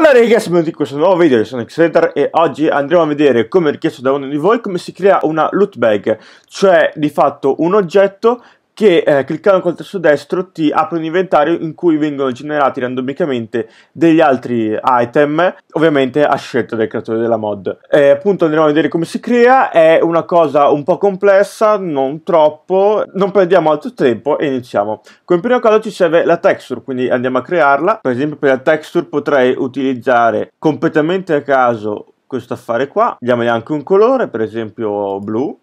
Hola ragazzi, benvenuti in questo nuovo video, io sono Xeter e oggi andremo a vedere come richiesto da uno di voi come si crea una loot bag, cioè di fatto un oggetto che eh, cliccando col tasto destro ti apre un inventario in cui vengono generati randomicamente degli altri item, ovviamente a scelta del creatore della mod. Eh, appunto andremo a vedere come si crea, è una cosa un po' complessa, non troppo, non perdiamo altro tempo e iniziamo. Come prima cosa ci serve la texture, quindi andiamo a crearla. Per esempio per la texture potrei utilizzare completamente a caso questo affare qua, diamogli anche un colore, per esempio blu,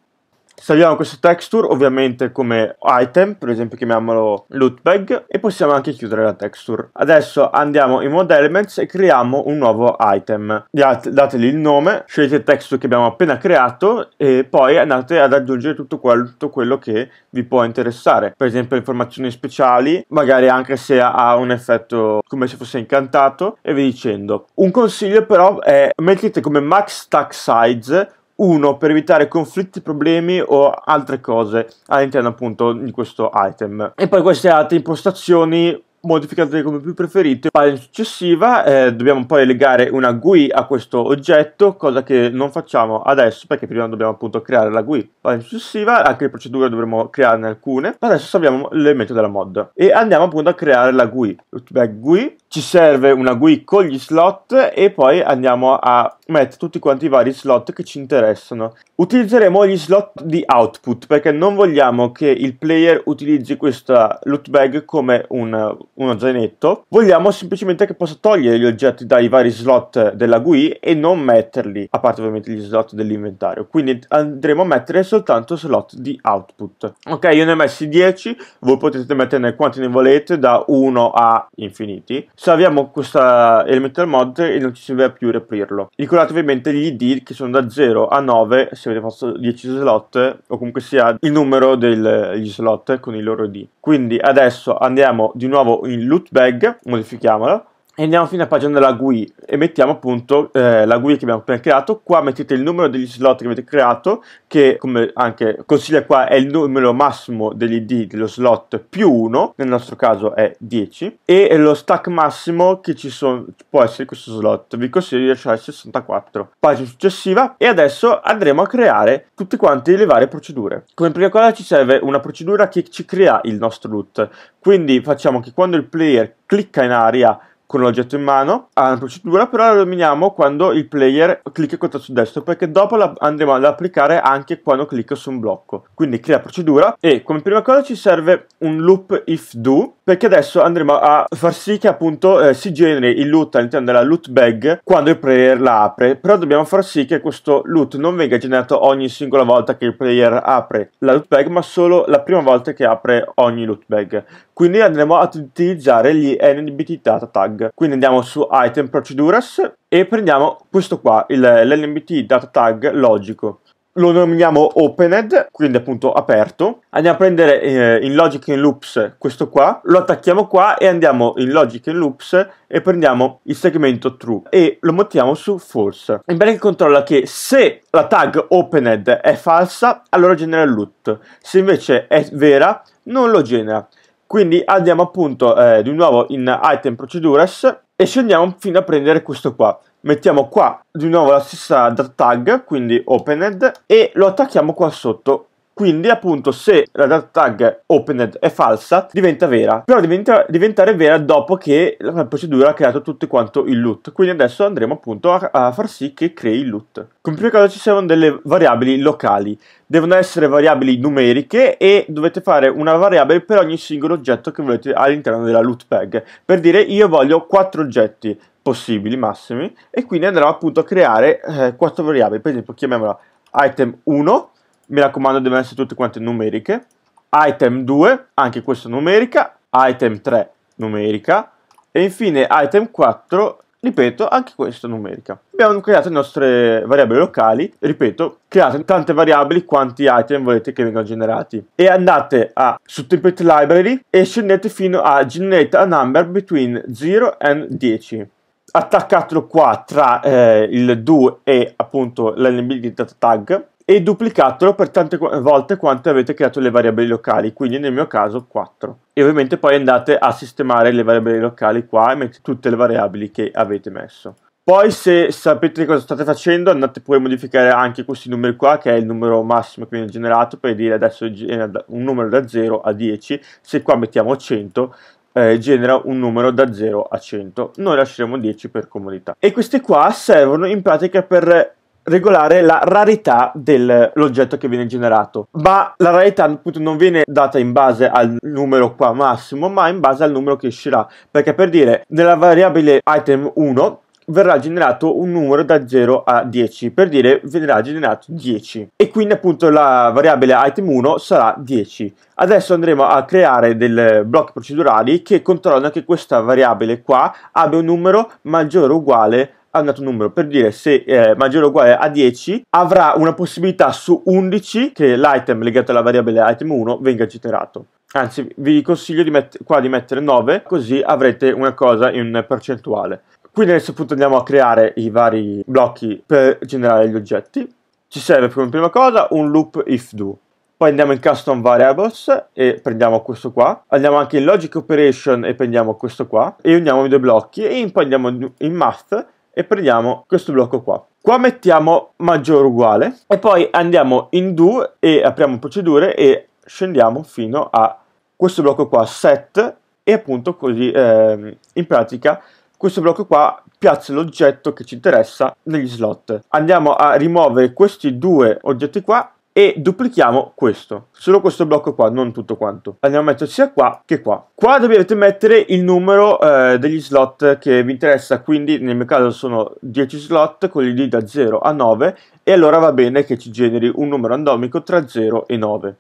Salviamo questo texture ovviamente come item, per esempio chiamiamolo loot bag e possiamo anche chiudere la texture. Adesso andiamo in mod elements e creiamo un nuovo item. Dategli il nome, scegliete il texture che abbiamo appena creato e poi andate ad aggiungere tutto quello, tutto quello che vi può interessare. Per esempio informazioni speciali, magari anche se ha un effetto come se fosse incantato e vi dicendo. Un consiglio però è mettete come max stack size 1 per evitare conflitti, problemi o altre cose all'interno appunto di questo item. E poi queste altre impostazioni modificate come più preferite. Pagina successiva eh, dobbiamo poi legare una GUI a questo oggetto, cosa che non facciamo adesso perché prima dobbiamo appunto creare la GUI. Pagina successiva, anche le procedure dovremo crearne alcune. Adesso salviamo l'elemento della mod e andiamo appunto a creare la GUI. Rootback GUI, ci serve una GUI con gli slot e poi andiamo a mettere tutti quanti i vari slot che ci interessano. Utilizzeremo gli slot di output perché non vogliamo che il player utilizzi questa loot bag come un, uno zainetto, vogliamo semplicemente che possa togliere gli oggetti dai vari slot della GUI e non metterli, a parte ovviamente gli slot dell'inventario. Quindi andremo a mettere soltanto slot di output. Ok, io ne ho messi 10, voi potete metterne quanti ne volete, da 1 a infiniti. Se abbiamo questo elemental mod e non ci serve più riaprirlo. Ricordate ovviamente gli id che sono da 0 a 9 se avete fatto 10 slot o comunque sia il numero degli slot con i loro id. Quindi adesso andiamo di nuovo in loot bag, modifichiamola e andiamo fino alla pagina della GUI e mettiamo appunto eh, la GUI che abbiamo appena creato. Qua mettete il numero degli slot che avete creato, che come anche consiglia qua è il numero massimo degli ID dello slot più 1, nel nostro caso è 10, e lo stack massimo che ci sono, può essere questo slot, vi consiglio di lasciare 64. Pagina successiva e adesso andremo a creare tutte quante le varie procedure. Come prima cosa ci serve una procedura che ci crea il nostro root, quindi facciamo che quando il player clicca in aria con l'oggetto in mano ha una procedura però la dominiamo quando il player clicca col tasto destro perché dopo la andremo ad applicare anche quando clicca su un blocco. Quindi crea procedura e come prima cosa ci serve un loop if do perché adesso andremo a far sì che appunto eh, si generi il loot all'interno della loot bag quando il player la apre. Però dobbiamo far sì che questo loot non venga generato ogni singola volta che il player apre la loot bag ma solo la prima volta che apre ogni loot bag quindi andremo ad utilizzare gli NBT data tag. Quindi andiamo su item procedures e prendiamo questo qua, l'NBT data tag logico. Lo nominiamo opened, quindi appunto aperto. Andiamo a prendere eh, in logic in loops questo qua, lo attacchiamo qua e andiamo in logic in loops e prendiamo il segmento true e lo mettiamo su false. In pratica controlla che se la tag opened è falsa, allora genera il loot. Se invece è vera, non lo genera. Quindi andiamo appunto eh, di nuovo in item procedures e scendiamo fino a prendere questo qua. Mettiamo qua di nuovo la stessa tag, quindi opened, e lo attacchiamo qua sotto quindi appunto se la data tag opened è falsa diventa vera, però diventa diventare vera dopo che la procedura ha creato tutto quanto il loot. Quindi adesso andremo appunto a, a far sì che crei il loot. Come prima cosa ci servono delle variabili locali. Devono essere variabili numeriche e dovete fare una variabile per ogni singolo oggetto che volete all'interno della loot bag. Per dire io voglio 4 oggetti possibili, massimi, e quindi andrò appunto a creare eh, 4 variabili. Per esempio chiamiamola item 1 mi raccomando devono essere tutte quante numeriche, item 2, anche questa numerica, item 3 numerica. E infine item 4, ripeto, anche questa numerica. Abbiamo creato le nostre variabili locali, ripeto, create tante variabili quanti item volete che vengano generati. E andate a su template library e scendete fino a generate a number between 0 and 10 attaccatelo qua tra eh, il do e appunto l'NB di data tag e duplicatelo per tante volte quante avete creato le variabili locali, quindi nel mio caso 4. E ovviamente poi andate a sistemare le variabili locali qua e mettete tutte le variabili che avete messo. Poi se sapete cosa state facendo andate pure a modificare anche questi numeri qua che è il numero massimo che viene generato per dire adesso un numero da 0 a 10 se qua mettiamo 100 eh, genera un numero da 0 a 100 noi lasceremo 10 per comodità e queste qua servono in pratica per regolare la rarità dell'oggetto che viene generato. Ma la rarità appunto non viene data in base al numero qua massimo ma in base al numero che uscirà. Perché per dire nella variabile item 1 verrà generato un numero da 0 a 10, per dire verrà generato 10 e quindi appunto la variabile item 1 sarà 10. Adesso andremo a creare dei blocchi procedurali che controllano che questa variabile qua abbia un numero maggiore o uguale un dato numero, per dire se è maggiore o uguale a 10 avrà una possibilità su 11 che l'item legato alla variabile item 1 venga generato. Anzi, vi consiglio di qua di mettere 9, così avrete una cosa in percentuale. Quindi adesso appunto andiamo a creare i vari blocchi per generare gli oggetti. Ci serve come prima cosa un loop if do. Poi andiamo in custom variables e prendiamo questo qua. Andiamo anche in logic operation e prendiamo questo qua. E uniamo i due blocchi e poi andiamo in math e prendiamo questo blocco qua. Qua mettiamo maggiore uguale e poi andiamo in do e apriamo procedure e scendiamo fino a questo blocco qua set e appunto così eh, in pratica questo blocco qua piazza l'oggetto che ci interessa negli slot. Andiamo a rimuovere questi due oggetti qua e duplichiamo questo, solo questo blocco qua, non tutto quanto. Andiamo a mettere sia qua che qua. Qua dovete mettere il numero eh, degli slot che vi interessa, quindi nel mio caso sono 10 slot, quelli lì da 0 a 9, e allora va bene che ci generi un numero randomico tra 0 e 9.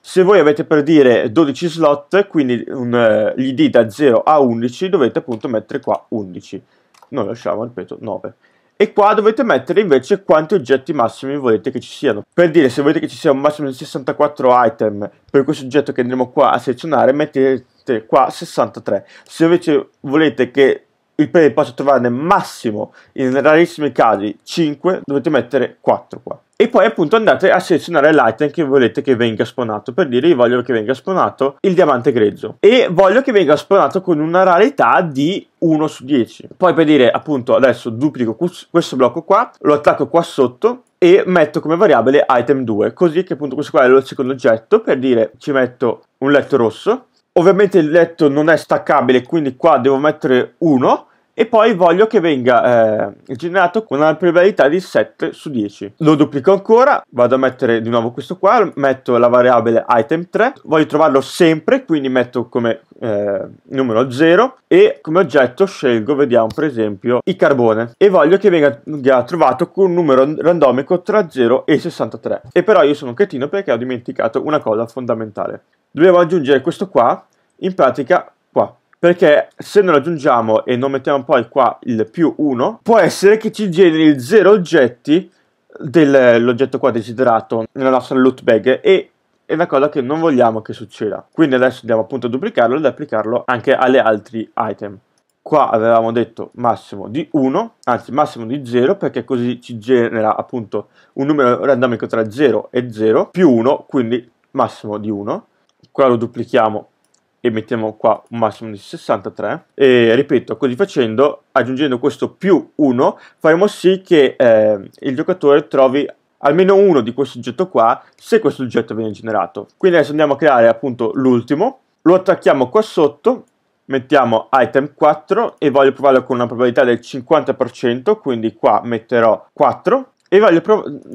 Se voi avete per dire 12 slot, quindi un, uh, gli ID da 0 a 11, dovete appunto mettere qua 11. Noi lasciamo, ripeto, 9. E qua dovete mettere invece quanti oggetti massimi volete che ci siano. Per dire, se volete che ci sia un massimo di 64 item per questo oggetto che andremo qua a selezionare, mettete qua 63. Se invece volete che il player possa trovarne massimo, in rarissimi casi, 5, dovete mettere 4 qua. E poi appunto andate a selezionare l'item che volete che venga spawnato. Per dire io voglio che venga spawnato il diamante grezzo. E voglio che venga spawnato con una rarità di 1 su 10 poi per dire appunto adesso duplico questo blocco qua lo attacco qua sotto e metto come variabile item 2 così che appunto questo qua è il secondo oggetto. Per dire ci metto un letto rosso ovviamente il letto non è staccabile quindi qua devo mettere 1 e poi voglio che venga eh, generato con una probabilità di 7 su 10. Lo duplico ancora, vado a mettere di nuovo questo qua, metto la variabile item 3, voglio trovarlo sempre, quindi metto come eh, numero 0 e come oggetto scelgo, vediamo per esempio, il carbone e voglio che venga trovato con un numero randomico tra 0 e 63. E però io sono un cretino perché ho dimenticato una cosa fondamentale. Dobbiamo aggiungere questo qua, in pratica qua perché se non aggiungiamo e non mettiamo poi qua il più 1, può essere che ci generi 0 oggetti dell'oggetto qua desiderato nella nostra loot bag e è una cosa che non vogliamo che succeda. Quindi adesso andiamo appunto a duplicarlo ed applicarlo anche alle altri item. Qua avevamo detto massimo di 1, anzi massimo di 0, perché così ci genera appunto un numero randomico tra 0 e 0, più 1, quindi massimo di 1. Qua lo duplichiamo e mettiamo qua un massimo di 63 e ripeto così facendo aggiungendo questo più 1 faremo sì che eh, il giocatore trovi almeno uno di questo oggetto qua se questo oggetto viene generato. Quindi adesso andiamo a creare appunto l'ultimo. Lo attacchiamo qua sotto mettiamo item 4 e voglio provarlo con una probabilità del 50% quindi qua metterò 4 e voglio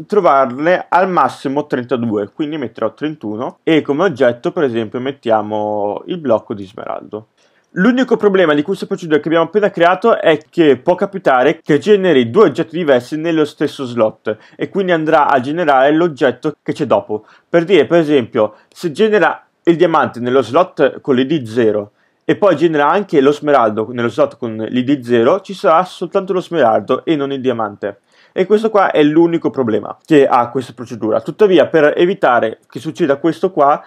trovarne al massimo 32, quindi metterò 31 e come oggetto per esempio mettiamo il blocco di smeraldo. L'unico problema di questa procedura che abbiamo appena creato è che può capitare che generi due oggetti diversi nello stesso slot e quindi andrà a generare l'oggetto che c'è dopo. Per dire, per esempio, se genera il diamante nello slot con l'id 0 e poi genera anche lo smeraldo nello slot con l'id 0, ci sarà soltanto lo smeraldo e non il diamante e questo qua è l'unico problema che ha questa procedura. Tuttavia, per evitare che succeda questo qua,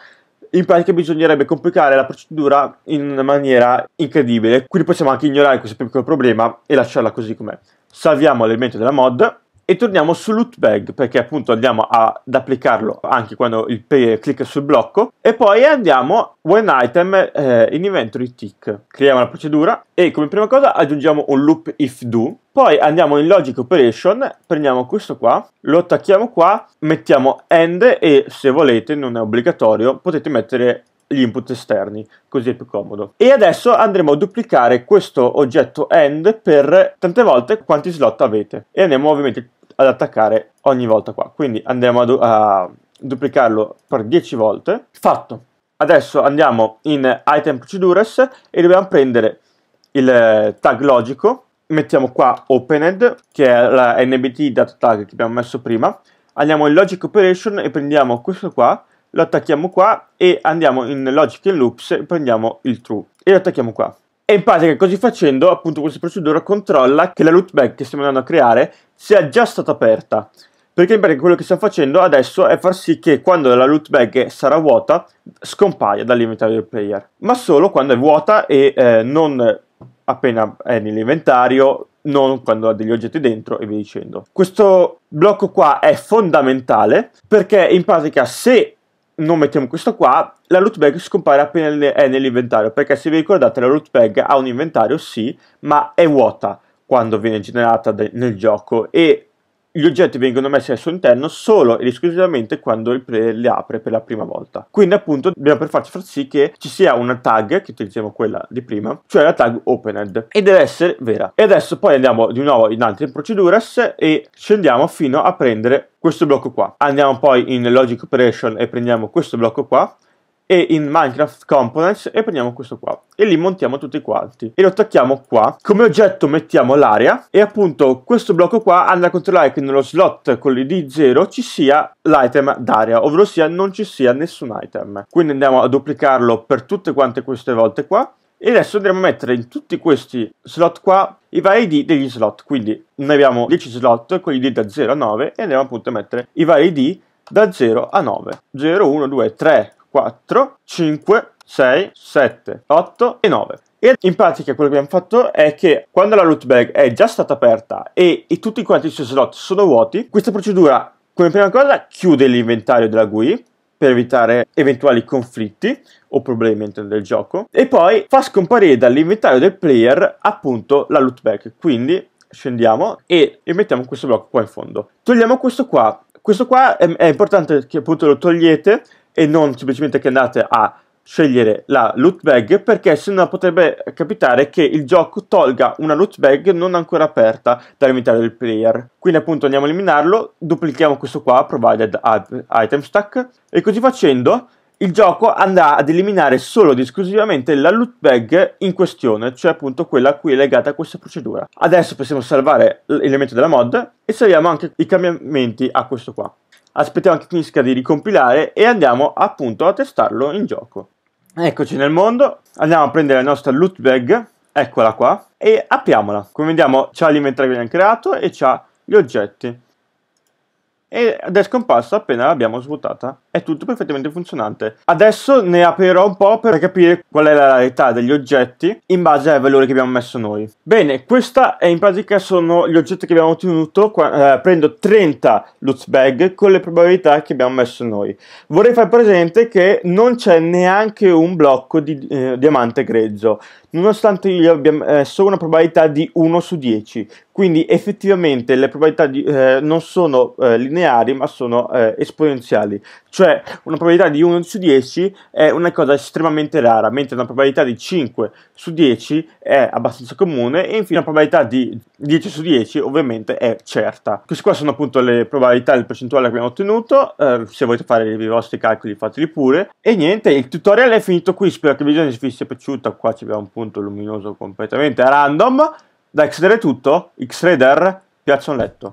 in pratica bisognerebbe complicare la procedura in maniera incredibile, quindi possiamo anche ignorare questo piccolo problema e lasciarla così com'è. Salviamo l'elemento della mod e torniamo su loot bag perché appunto andiamo ad applicarlo anche quando il player clicca sul blocco e poi andiamo when item eh, in inventory tick. Creiamo la procedura e come prima cosa aggiungiamo un loop if do poi andiamo in logic operation, prendiamo questo qua, lo attacchiamo qua, mettiamo end e se volete, non è obbligatorio, potete mettere gli input esterni, così è più comodo. E adesso andremo a duplicare questo oggetto end per tante volte quanti slot avete e andiamo ovviamente ad attaccare ogni volta qua. Quindi andiamo a, du a duplicarlo per 10 volte. Fatto. Adesso andiamo in item procedures e dobbiamo prendere il tag logico mettiamo qua opened, che è la nbt data tag che abbiamo messo prima, andiamo in logic operation e prendiamo questo qua, lo attacchiamo qua e andiamo in logic and loops e prendiamo il true e lo attacchiamo qua. E in pratica così facendo, appunto questa procedura controlla che la loop bag che stiamo andando a creare sia già stata aperta. Perché in pratica quello che stiamo facendo adesso è far sì che quando la loot bag sarà vuota scompaia dall'inventario del player, ma solo quando è vuota e eh, non appena è nell'inventario, non quando ha degli oggetti dentro e via dicendo. Questo blocco qua è fondamentale perché in pratica se non mettiamo questo qua, la loot bag scompare appena è nell'inventario, perché se vi ricordate la loot bag ha un inventario sì, ma è vuota quando viene generata nel gioco e gli oggetti vengono messi al suo interno solo ed esclusivamente quando il player li apre per la prima volta. Quindi appunto dobbiamo per farci far sì che ci sia una tag, che utilizziamo quella di prima, cioè la tag opened, e deve essere vera. E adesso poi andiamo di nuovo in altre procedures e scendiamo fino a prendere questo blocco qua. Andiamo poi in logic operation e prendiamo questo blocco qua e in Minecraft Components e prendiamo questo qua. E li montiamo tutti quanti. E lo attacchiamo qua. Come oggetto mettiamo l'area. E appunto questo blocco qua andrà a controllare che nello slot con l'id 0 ci sia l'item d'area ovvero sia non ci sia nessun item. Quindi andiamo a duplicarlo per tutte quante queste volte qua. E adesso andremo a mettere in tutti questi slot qua i vari ID degli slot. Quindi noi abbiamo 10 slot con l'id da 0 a 9 e andiamo appunto a mettere i vari ID da 0 a 9 0 1 2 3 4, 5, 6, 7, 8 e 9. E in pratica quello che abbiamo fatto è che quando la loot bag è già stata aperta e, e tutti quanti i suoi slot sono vuoti, questa procedura come prima cosa chiude l'inventario della GUI per evitare eventuali conflitti o problemi del gioco e poi fa scomparire dall'inventario del player appunto la loot bag. Quindi scendiamo e, e mettiamo questo blocco qua in fondo. Togliamo questo qua. Questo qua è, è importante che appunto lo togliete e non semplicemente che andate a scegliere la loot bag perché sennò potrebbe capitare che il gioco tolga una loot bag non ancora aperta dall'inventario del player. Quindi appunto andiamo a eliminarlo, duplichiamo questo qua, provided item stack, e così facendo il gioco andrà ad eliminare solo ed esclusivamente la loot bag in questione, cioè appunto quella a cui è legata questa procedura. Adesso possiamo salvare l'elemento della mod e salviamo anche i cambiamenti a questo qua aspettiamo che finisca di ricompilare e andiamo appunto a testarlo in gioco. Eccoci nel mondo, andiamo a prendere la nostra loot bag, eccola qua, e apriamola. Come vediamo c'ha l'inventario che abbiamo creato e c'ha gli oggetti ed è scomparsa appena l'abbiamo svuotata. È tutto perfettamente funzionante. Adesso ne aprirò un po' per capire qual è la rarità degli oggetti in base ai valori che abbiamo messo noi. Bene, questa è in pratica sono gli oggetti che abbiamo ottenuto. Eh, prendo 30 loot bag con le probabilità che abbiamo messo noi. Vorrei far presente che non c'è neanche un blocco di eh, diamante grezzo nonostante io abbia messo una probabilità di 1 su 10. Quindi effettivamente le probabilità di, eh, non sono eh, lineari ma sono eh, esponenziali, cioè una probabilità di 1 su 10 è una cosa estremamente rara, mentre una probabilità di 5 su 10 è abbastanza comune e infine una probabilità di 10 su 10 ovviamente è certa. Queste qua sono appunto le probabilità del percentuale che abbiamo ottenuto, eh, se volete fare i vostri calcoli fateli pure. E niente, il tutorial è finito qui, spero che il video vi sia piaciuto, qua ci abbiamo un punto luminoso completamente random. Da Xtrader è tutto, Xtrader piazza un letto.